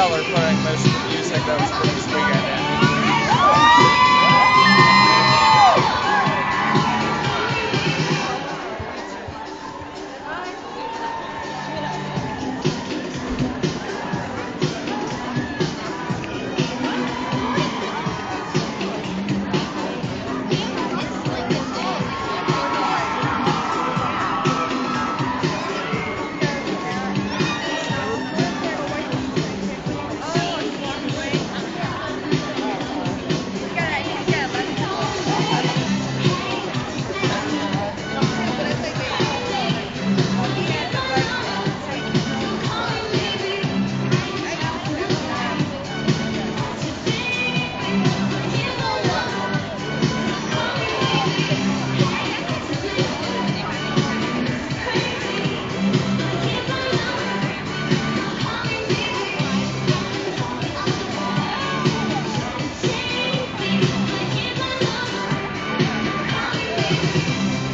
color playing most of the music that was produced. Música